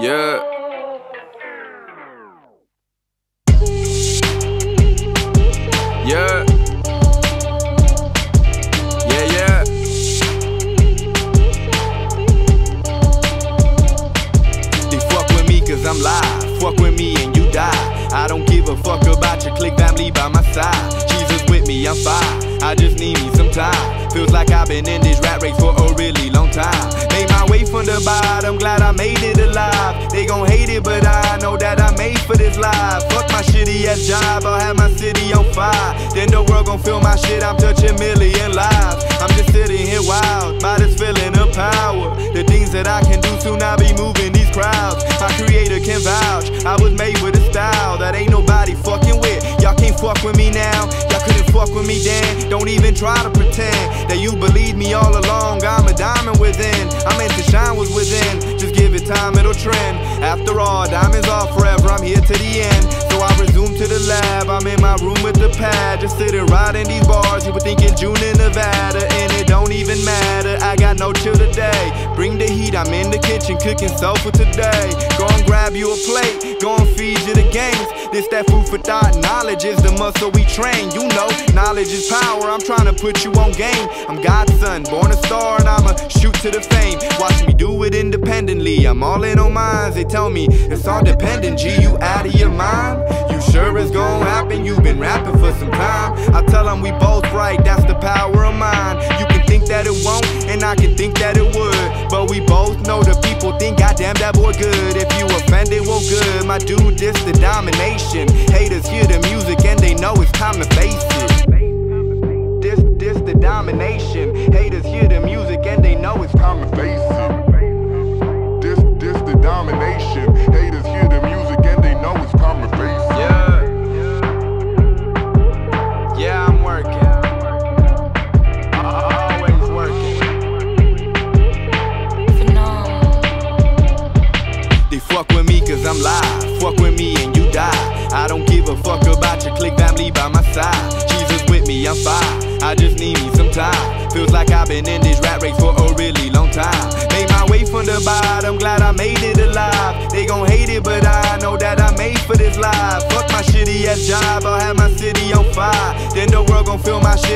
Yeah. Yeah. Yeah, yeah. They fuck with me cause I'm live. Fuck with me and you die. I don't give a fuck about your clique family by my side. Jesus with me, I'm fine. I just need me some time. Feels like I've been in this rat race for a really long time. Made my way from the bottom, glad I made it gon' hate it, but I know that I made for this life. Fuck my shitty ass job, I'll have my city on fire. Then the world gon' feel my shit, I'm touching million lives. I'm just sitting here wild, by this feeling of power. The things that I can do soon, I'll be moving these crowds. My creator can vouch, I was made with a style that ain't nobody fucking with. Y'all can't fuck with me now, y'all couldn't fuck with me then. Don't even try to pretend that you believe me all along. I'm a diamond within, I meant to shine was within. Trend. After all, diamonds are forever, I'm here to the end. So I resume to the lab, I'm in my room with the pad. Just sitting in these bars, you were thinking June in Nevada. And it don't even matter, I got no chill today. Bring the heat, I'm in the kitchen cooking soul for today. Go and grab you a plate, go and feed you the games. This that food for thought, knowledge is the muscle we train. You know, knowledge is power, I'm trying to put you on game. I'm God's son, born a star, and I'ma shoot to the fame. Watch me do it independently, I'm all in on mines. They tell me it's all dependent, G, you out of your mind? You sure it's gonna happen? You've been rapping for some time. I tell them we both right, that's the power of mine. You can think that it won't, and I can think that it would. But we both know the people think, goddamn, that boy good. If you offended, well, good. My dude, this the domination. Haters hear the music and they know it's time to the. Haters hear the music and they know it's time to face it. This, this the domination. Haters hear the music and they know it's time to face it. Yeah. Yeah, I'm working. Always working. They fuck with me cause I'm live. Fuck with me and you die. I don't give a fuck about your clique family by my side. Jesus with me, I'm fine. I just need me some time. Feels like I've been in this rat race for a really long time. Made my way from the bottom, glad I made it alive. They gon' hate it, but I know that I made for this life. Fuck my shitty ass job, I'll have my city on fire. Then the world gon' feel my shit,